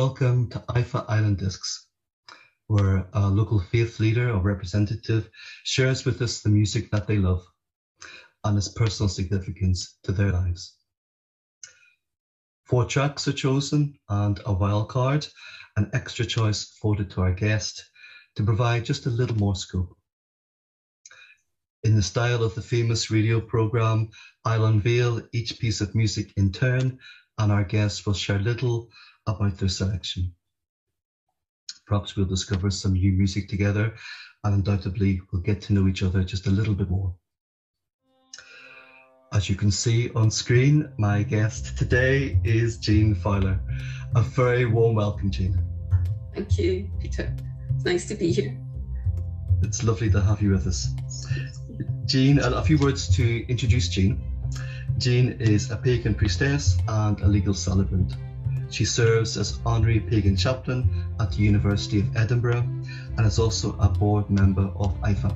welcome to EIFA Island Discs, where a local faith leader or representative shares with us the music that they love and its personal significance to their lives. Four tracks are chosen and a wild card, an extra choice afforded to our guest to provide just a little more scope. In the style of the famous radio program, I'll unveil each piece of music in turn, and our guests will share little about their selection. Perhaps we'll discover some new music together, and undoubtedly we'll get to know each other just a little bit more. As you can see on screen, my guest today is Jean Fowler. A very warm welcome, Jean. Thank you, Peter. It's nice to be here. It's lovely to have you with us. Jean, a few words to introduce Jean. Jean is a pagan priestess and a legal celebrant. She serves as honorary pagan chaplain at the University of Edinburgh and is also a board member of EIFA.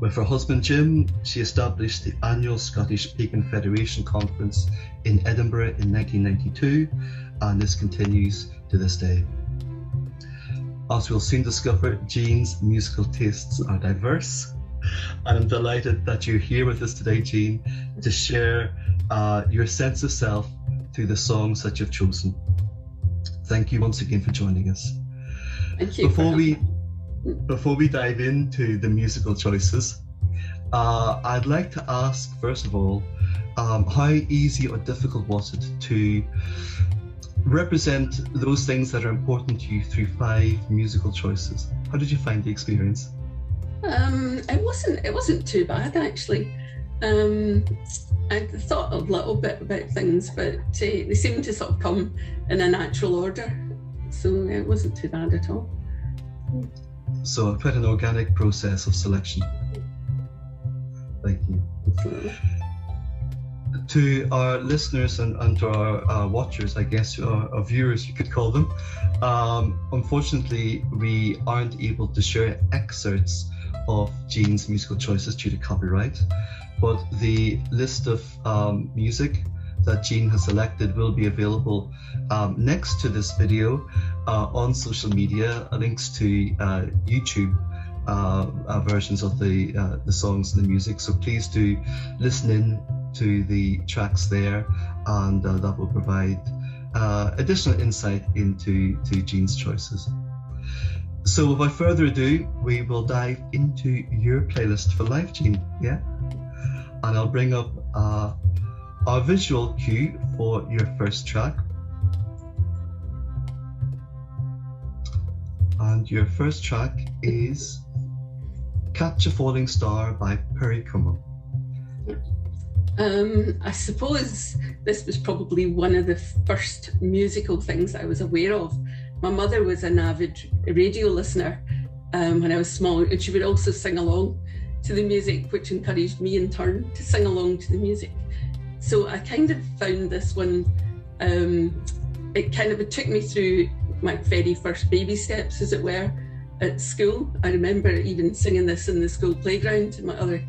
With her husband Jim, she established the annual Scottish Pagan Federation Conference in Edinburgh in 1992, and this continues to this day. As we'll soon discover, Jean's musical tastes are diverse, and I'm delighted that you're here with us today, Jean, to share uh, your sense of self through the songs that you've chosen. Thank you once again for joining us. Thank you. Before we before we dive into the musical choices, uh, I'd like to ask first of all, um, how easy or difficult was it to represent those things that are important to you through five musical choices? How did you find the experience? Um, it wasn't. It wasn't too bad actually. Um, I thought a little bit about things, but uh, they seemed to sort of come in a natural order. So it wasn't too bad at all. So quite an organic process of selection. Thank you. To our listeners and, and to our uh, watchers, I guess, our, viewers, you could call them, um, unfortunately, we aren't able to share excerpts of Jean's musical choices due to copyright but the list of um, music that Jean has selected will be available um, next to this video uh, on social media, links to uh, YouTube uh, uh, versions of the uh, the songs and the music. So please do listen in to the tracks there, and uh, that will provide additional insight into to Jean's choices. So without further ado, we will dive into your playlist for life, Jean. Yeah and I'll bring up uh, our visual cue for your first track. And your first track is Catch a Falling Star by Perry Como. Um, I suppose this was probably one of the first musical things I was aware of. My mother was an avid radio listener um, when I was small, and she would also sing along to the music, which encouraged me in turn to sing along to the music. So I kind of found this one, um, it kind of it took me through my very first baby steps, as it were, at school. I remember even singing this in the school playground, my other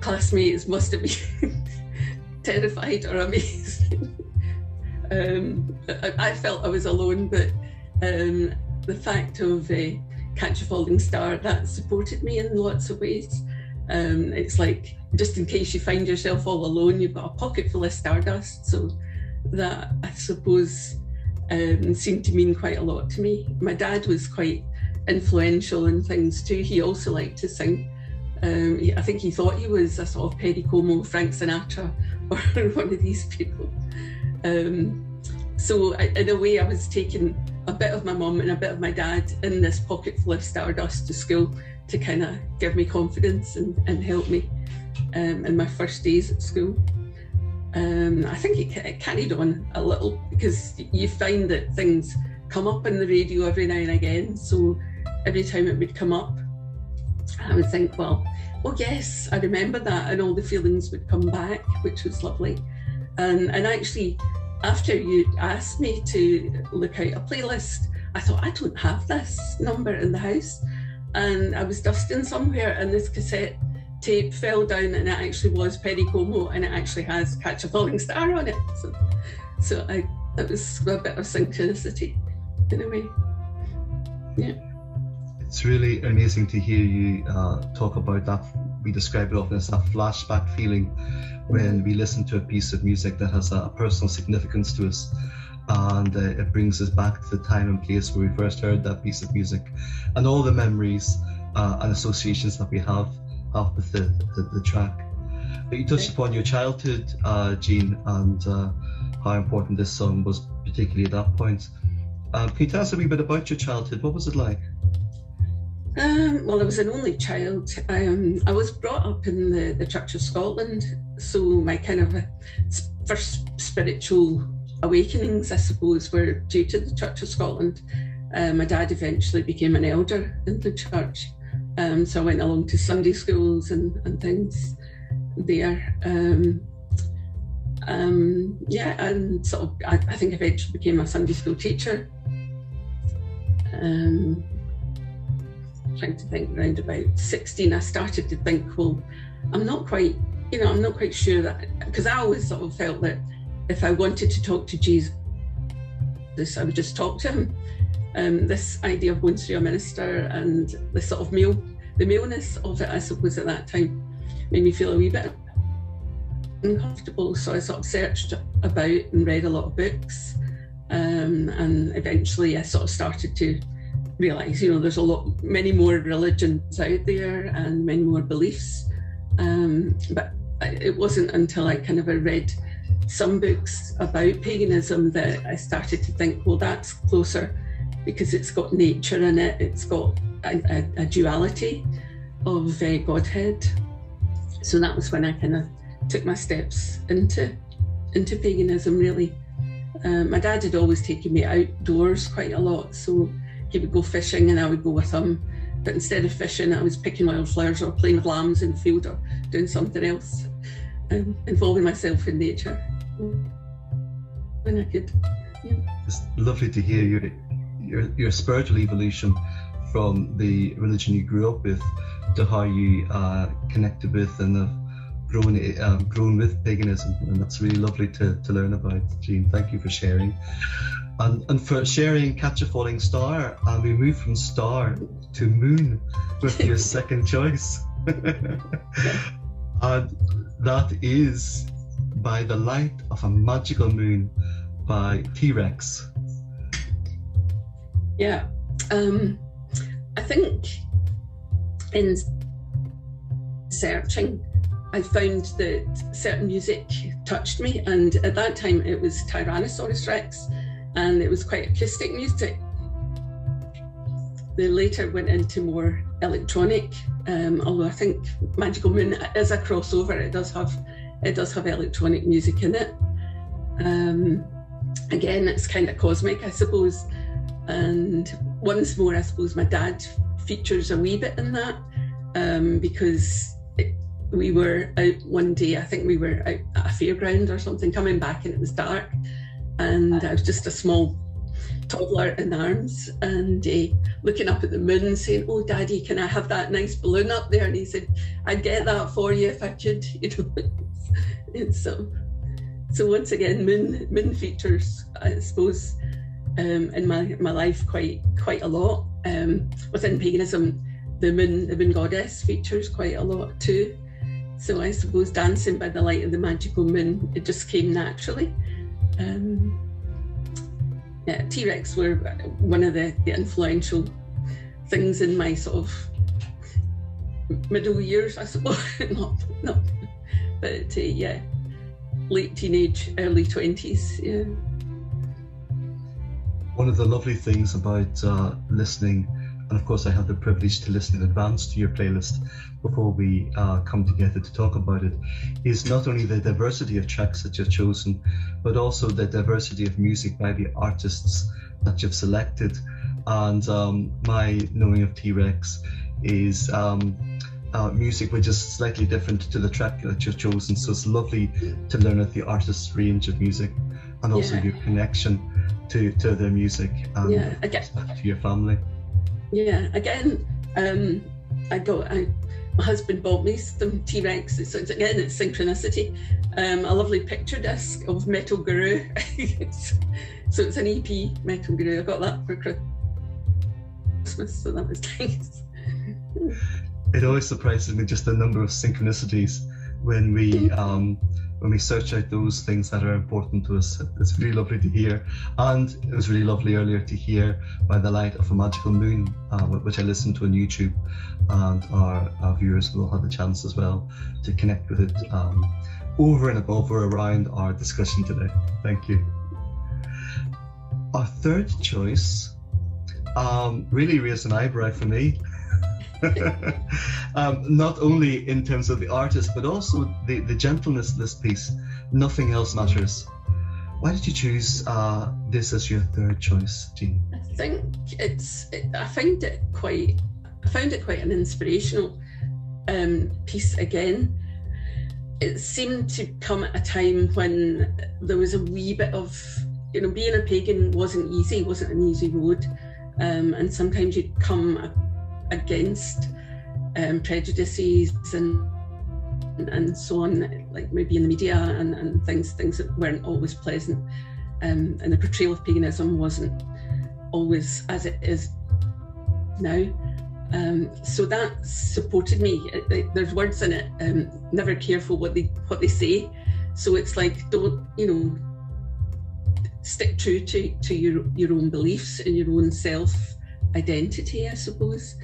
classmates must have been terrified or amazed. um, I, I, felt I was alone, but um, the fact of uh, Catch a Falling Star that supported me in lots of ways. Um, it's like just in case you find yourself all alone, you've got a pocket full of stardust. So that I suppose um, seemed to mean quite a lot to me. My dad was quite influential in things too. He also liked to sing. Um, I think he thought he was a sort of Perry Como, Frank Sinatra, or one of these people. Um, so I, in a way, I was taking a bit of my mum and a bit of my dad in this pocket full of stardust to school to kind of give me confidence and, and help me um, in my first days at school. Um, I think it, it, carried on a little because you find that things come up in the radio every now and again. So every time it would come up, I would think, well, oh yes, I remember that, and all the feelings would come back, which was lovely. And and actually, after you asked me to look out a playlist, I thought I don't have this number in the house and I was dusting somewhere and this cassette tape fell down and it actually was Perry Como and it actually has Catch a Falling Star on it. So, so I, it was a bit of synchronicity. in a way. Yeah. It's really amazing to hear you uh, talk about that. We describe it often as a flashback feeling when we listen to a piece of music that has a personal significance to us and uh, it brings us back to the time and place where we first heard that piece of music and all the memories uh, and associations that we have have with the, the, the track. But you touched upon your childhood, uh, Jean, and uh, how important this song was, particularly at that point. Um, can you tell us a wee bit about your childhood? What was it like? Um, well, I was an only child. Um, I was brought up in the, the Church of Scotland, so my kind of first spiritual awakenings, I suppose, were due to the Church of Scotland. Uh, my dad eventually became an elder in the church, um, so I went along to Sunday schools and, and things there. Um, um, yeah, and sort of, I, I, think eventually became a Sunday school teacher. Um, trying to think around about 16, I started to think, well, I'm not quite, you know, I'm not quite sure that, because I always sort of felt that if I wanted to talk to Jesus, I would just talk to him. Um, this idea of going through a minister and the sort of male, the maleness of it, I suppose, at that time made me feel a wee bit uncomfortable. So I sort of searched about and read a lot of books. Um, and eventually I sort of started to realize, you know, there's a lot, many more religions out there and many more beliefs. Um, but it wasn't until I kind of read some books about paganism that I started to think, well, that's closer because it's got nature in it, it's got a, a, a duality of uh, Godhead. So that was when I kind of took my steps into into paganism. Really, um, my dad had always taken me outdoors quite a lot, so he would go fishing and I would go with him. But instead of fishing, I was picking wildflowers or playing with lambs in the field or doing something else, um, involving myself in nature when I could. Yeah. It's lovely to hear your, your your spiritual evolution from the religion you grew up with to how you uh, connected with and have grown um, grown with paganism, and that's really lovely to, to learn about. Jean, thank you for sharing. And, and for sharing Catch a Falling Star, and we move from star to moon with your second choice. and that is by the light of a magical moon by T Rex. Yeah, um, I think in searching, I found that certain music touched me, and at that time it was Tyrannosaurus Rex, and it was quite acoustic music. They later went into more electronic, um, although I think Magical Moon is a crossover. It does have it does have electronic music in it. Um, again, it's kind of cosmic, I suppose. And once more, I suppose my dad features a wee bit in that um, because it, we were out one day, I think we were out at a fairground or something, coming back and it was dark. And I was just a small toddler in arms and uh, looking up at the moon and saying, Oh, daddy, can I have that nice balloon up there? And he said, I'd get that for you if I could, you know and so so once again moon moon features i suppose um, in my, my life quite quite a lot. Um, within paganism the moon the moon goddess features quite a lot too. So i suppose dancing by the light of the magical moon it just came naturally. Um, yeah, T-Rex were one of the, the influential things in my sort of middle years, I suppose. not not but uh, yeah, late teenage, early 20s. Yeah. One of the lovely things about uh, listening, and of course, I had the privilege to listen in advance to your playlist before we uh, come together to talk about it, is not only the diversity of tracks that you've chosen, but also the diversity of music by the artists that you've selected. And um, my knowing of T Rex is. Um, uh, music which is slightly different to the track that you've chosen. So it's lovely to learn at the artist's range of music and also yeah. your connection to, to their music and yeah, again, to your family. Yeah, again, um, I got I my husband bought me some T Rex. So it's, again, it's synchronicity. Um, a lovely picture disc of Metal Guru. so it's an EP, Metal Guru. I got that for Christmas, so that was nice. It always surprises me just the number of synchronicities when we um, when we search out those things that are important to us. It's really lovely to hear, and it was really lovely earlier to hear by the light of a magical moon, uh, which I listened to on YouTube, and our, our, viewers will have the chance as well to connect with it um, over and above or around our discussion today. Thank you. Our third choice um, really raised an eyebrow for me. um, not only in terms of the artist, but also the, the gentleness of this piece. Nothing else matters. Why did you choose uh, this as your third choice, Jean? I think it's. It, I find it quite. I found it quite an inspirational um, piece again. It seemed to come at a time when there was a wee bit of, you know, being a pagan wasn't easy, wasn't an easy road. Um, and sometimes you'd come against um, prejudices and and so on, like maybe in the media and, and things things that weren't always pleasant. Um, and the portrayal of paganism wasn't always as it is now. Um, so that supported me. It, it, there's words in it. Um, never careful what they what they say. So it's like don't you know stick true to to your your own beliefs and your own self identity, I suppose.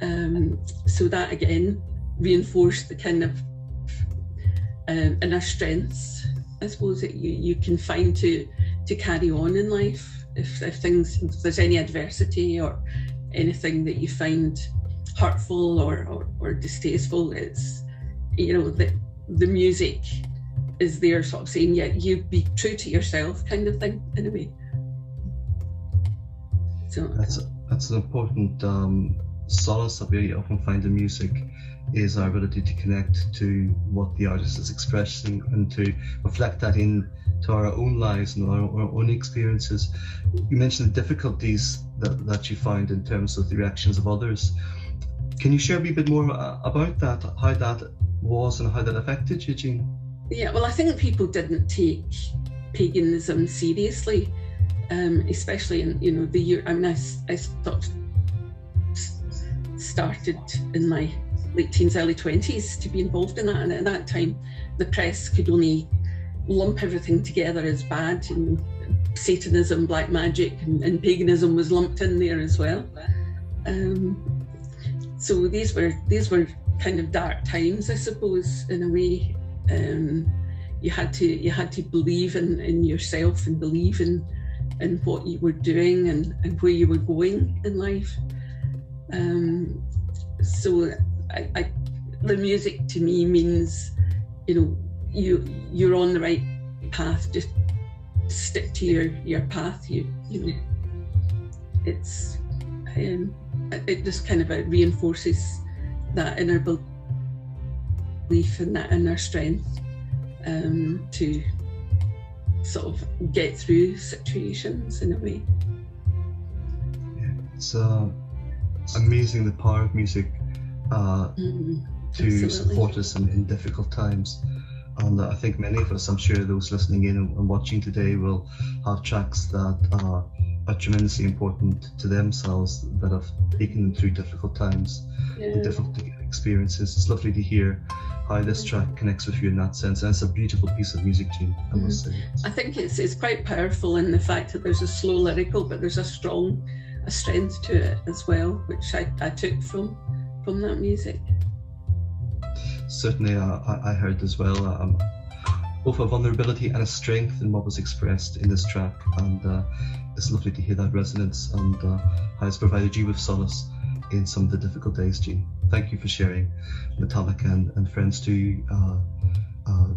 Um, so that again reinforced the kind of um, inner strengths, I suppose, that you, you can find to to carry on in life. If, if things, if there's any adversity or anything that you find hurtful or, or, or distasteful, it's you know the the music is there, sort of saying, yeah, you be true to yourself, kind of thing, in a way. So that's that's an important um, solace that we often find in music is our ability to connect to what the artist is expressing and to reflect that in to our own lives and our, our own experiences. You mentioned the difficulties that, that you find in terms of the reactions of others. Can you share a bit more uh, about that, how that was and how that affected you, Jean? Yeah, well, I think people didn't take paganism seriously, um, especially in you know the year. I mean, I, I stopped started in my late teens, early 20s to be involved in that. And at that time, the press could only lump everything together as bad. And Satanism, black magic, and, and paganism was lumped in there as well. Um, so these were these were kind of dark times, I suppose, in a way. Um, you had to you had to believe in, in yourself and believe in in what you were doing and, and where you were going in life. Um, so I, I, the music to me means, you know, you you're on the right path. Just stick to your your path. You you know, it's um, it just kind of reinforces that inner belief and that inner strength um, to sort of get through situations in a way. It's uh, amazing the power of music uh, mm, to absolutely. support us in, in, difficult times. And I think many of us, I'm sure those listening in and watching today, will have tracks that are, are tremendously important to themselves that have taken them through difficult times yeah. and difficult experiences. It's lovely to hear how this track connects with you in that sense. And it's a beautiful piece of music, Jean, I must mm. say. I think it's, it's quite powerful in the fact that there's a slow lyrical, but there's a strong a strength to it as well, which I, I took from from that music. Certainly, uh, I, I heard as well um, both a vulnerability and a strength in what was expressed in this track, and uh, it's lovely to hear that resonance and uh, how it's provided you with solace in some of the difficult days, Jean. Thank you for sharing. Metallica and, and friends to uh, uh,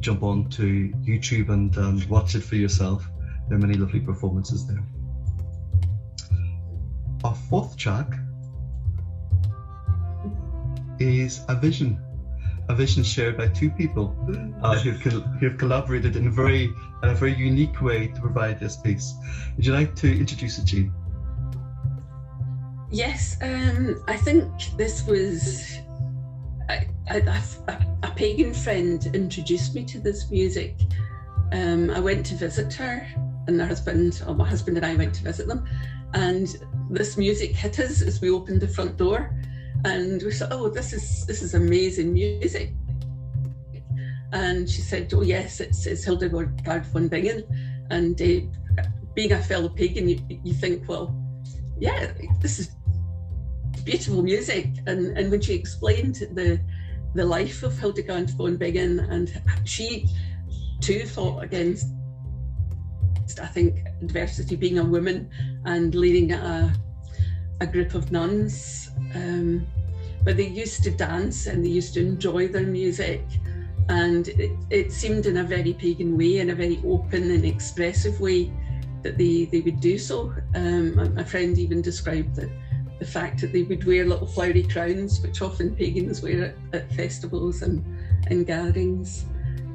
jump on to YouTube and um, watch it for yourself. There are many lovely performances there our fourth track is a vision, a vision shared by two people uh, who've, who've collaborated in a very in a very unique way to provide this piece. Would you like to introduce it, Jean? Yes, um, I think this was a, pagan friend introduced me to this music. Um, I went to visit her, and her husband, or my husband and I went to visit them, and this music hit us as we opened the front door, and we said, "Oh, this is this is amazing music." And she said, "Oh yes, it's, it's Hildegard von Bingen," and uh, being a fellow pagan, you, you think, well, yeah, this is beautiful music. And and when she explained the the life of Hildegard von Bingen, and she too fought against, I think, adversity, being a woman and leading a a group of nuns. Um, but they used to dance and they used to enjoy their music. And it, it seemed in a very pagan way, in a very open and expressive way, that they, they would do so. Um, my friend even described the, the fact that they would wear little flowery crowns, which often pagans wear at, at festivals and, and gatherings.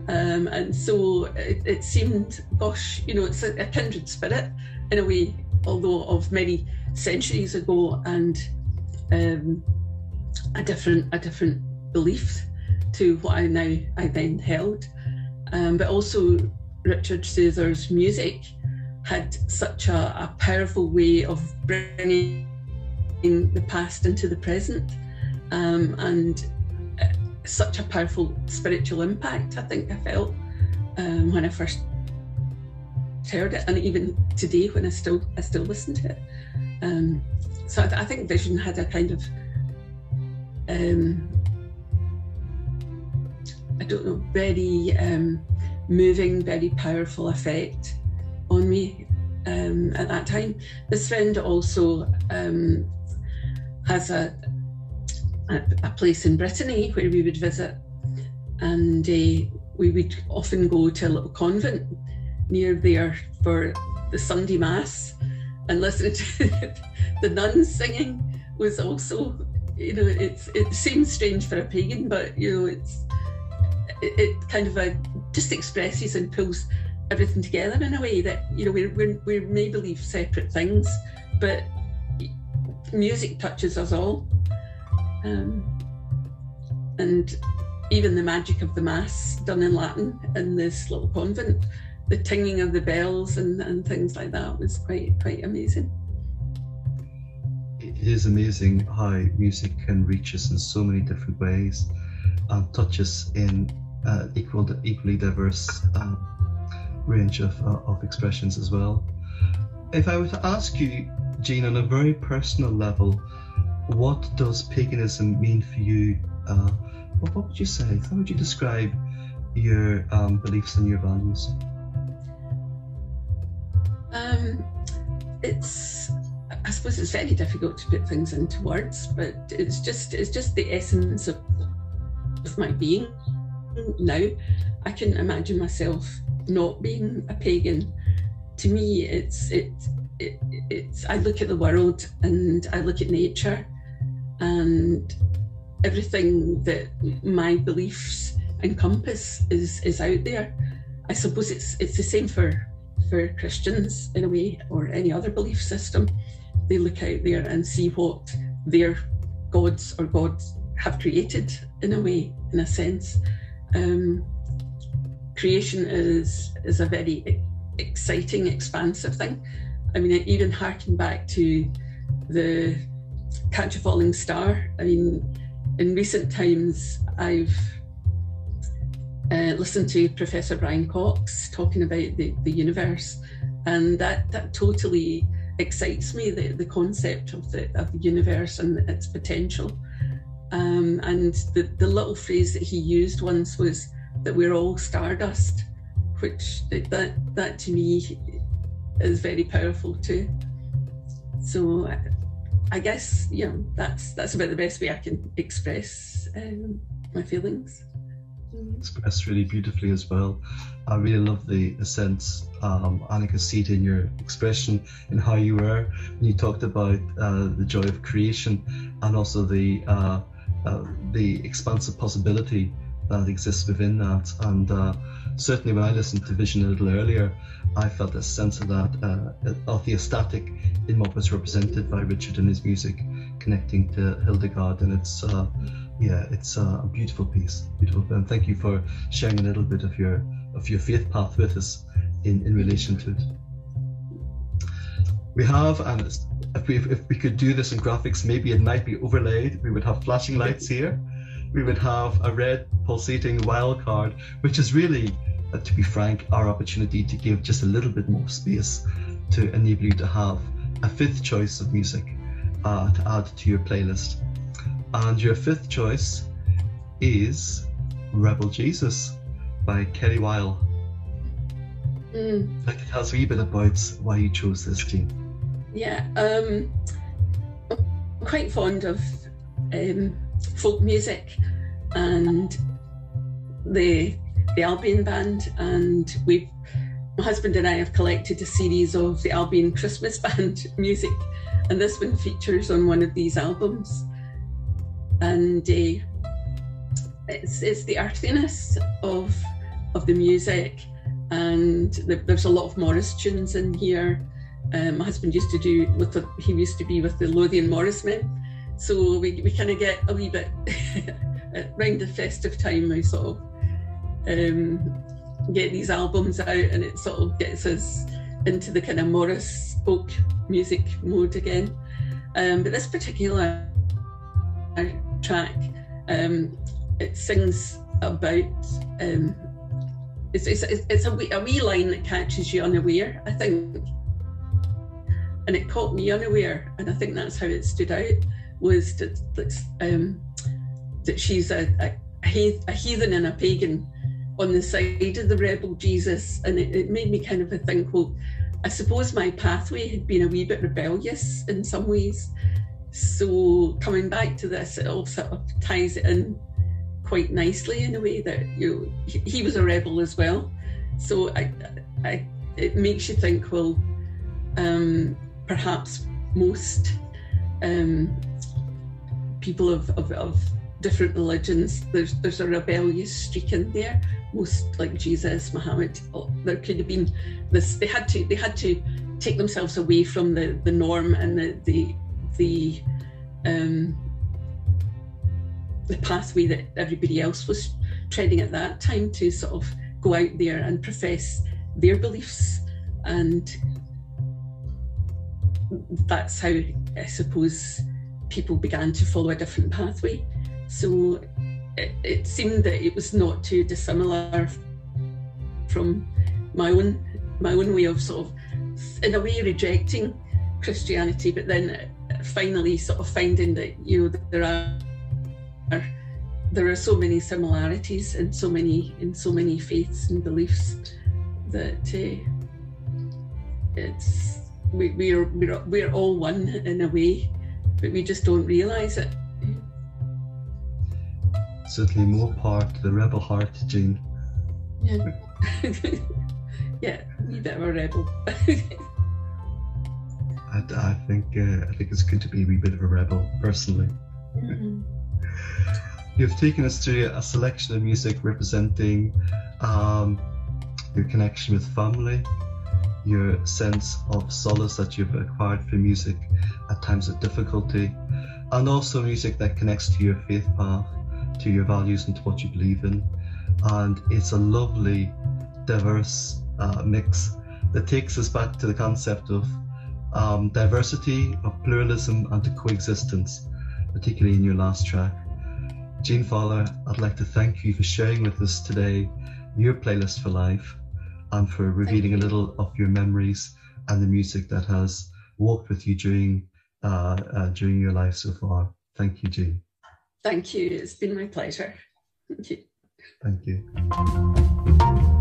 Um, and so it, it, seemed, gosh, you know, it's a, a, kindred spirit in a way, although of many centuries ago, and um, a different a different belief to what I now I then held. Um, but also Richard Souther's music had such a, a powerful way of bringing the past into the present um, and such a powerful spiritual impact I think I felt um, when I first heard it and even today when I still I still listen to it um, so I, I, think Vision had a kind of um, I don't know very um, moving very powerful effect on me um, at that time. This friend also um, has a, a, place in Brittany where we would visit, and uh, we would often go to a little convent near there for the Sunday Mass and listen to the nuns singing was also, you know, it's it seems strange for a pagan, but you know, it's it, it kind of a, just expresses and pulls everything together in a way that you know we we we may believe separate things, but music touches us all, um, and even the magic of the mass done in Latin in this little convent, the tinging of the bells and, and things like that was quite quite amazing. It is amazing how music can reach us in so many different ways and touch us in uh, equal equally diverse. Um, range of, uh, of expressions as well. If I were to ask you, Jean, on a very personal level, what does paganism mean for you? Uh, what, would you say? How would you describe your um, beliefs and your values? Um, it's, I suppose, it's very difficult to put things into words, but it's just, it's just the essence of, of my being. Now, I couldn't imagine myself not being a pagan, to me, it's it, it it's I look at the world and I look at nature, and everything that my beliefs encompass is is out there. I suppose it's it's the same for for Christians in a way or any other belief system. They look out there and see what their gods or gods have created in a way, in a sense. Um, creation is is a very exciting, expansive thing. I mean, even harking back to the Catch a Falling Star. I mean, in recent times, I've uh, listened to Professor Brian Cox talking about the, the universe, and that that totally excites me. The, the concept of the of the universe and its potential. Um, and the, the little phrase that he used once was that we're all stardust, which that that to me is very powerful too. So I guess you know that's that's about the best way I can express um, my feelings. Expressed really beautifully as well. I really love the, the sense, um, I it in your expression in how you were when you talked about uh, the joy of creation and also the uh, uh, the expansive possibility that exists within that. And uh, certainly when I listened to Vision a little earlier, I felt a sense of that, uh, of the ecstatic in what was represented by Richard and his music, connecting to Hildegard and its uh, yeah, it's a beautiful piece, beautiful. And thank you for sharing a little bit of your of your faith path with us in in relation to it. We have, and if we if we could do this in graphics, maybe it might be overlaid. We would have flashing lights here. We would have a red pulsating wild card, which is really, uh, to be frank, our opportunity to give just a little bit more space to enable you to have a fifth choice of music uh, to add to your playlist. And your fifth choice is Rebel Jesus by Kellie While. Mm. Like tell us a wee bit about why you chose this, Jean. Yeah, um, I'm quite fond of um, folk music and the the Albion band, and we've my husband and I, have collected a series of the Albion Christmas band music, and this one features on one of these albums, and uh, it's it's the earthiness of of the music, and the, there's a lot of Morris tunes in here. Um, my husband used to do with the, he used to be with the Lothian Morris men, so we, we kind of get a wee bit around the festive time. We sort of um, get these albums out, and it sort of gets us into the kind of Morris folk music mode again. Um, but this particular track, um, it sings about. Um, it's, it's, it's a, wee, a wee line that catches you unaware, I think. And it caught me unaware, and I think that's how it stood out was that that, um, that she's a, a, a heathen and a pagan on the side of the rebel Jesus, and it, it made me kind of think. Well, I suppose my pathway had been a wee bit rebellious in some ways. So coming back to this, it all sort of ties it in quite nicely in a way that you know, he, he was a rebel as well. So I, I, it makes you think. Well, um, perhaps most um, people of, of, of different religions, there's there's a rebellious streak in there. Most like Jesus, Muhammad, there could have been this. They had to they had to take themselves away from the, the norm and the the the um, the pathway that everybody else was treading at that time to sort of go out there and profess their beliefs and that's how I suppose people began to follow a different pathway. So it, it seemed that it was not too dissimilar from my own my own way of sort of in a way rejecting Christianity, but then finally sort of finding that you know there are there are so many similarities in so many in so many faiths and beliefs that uh, it's we, we're, we're we're all one in a way, but we just don't realise it. Certainly more part of the rebel heart, Jean. Yeah, yeah, a wee bit of a rebel. I, I think uh, I think it's good to be a wee bit of a rebel, personally. Mm-hmm. You've taken us through a selection of music representing um, your connection with family, your sense of solace that you've acquired from music at times of difficulty, and also music that connects to your faith path, to your values, and to what you believe in. And it's a lovely, diverse uh, mix that takes us back to the concept of um, diversity, of pluralism, and to coexistence, particularly in your last track. Jean Fowler, I'd like to thank you for sharing with us today your playlist for life and for revealing a little of your memories and the music that has walked with you during uh, uh, during your life so far. Thank you, Jean. Thank you. It's been my pleasure. Thank you. Thank you.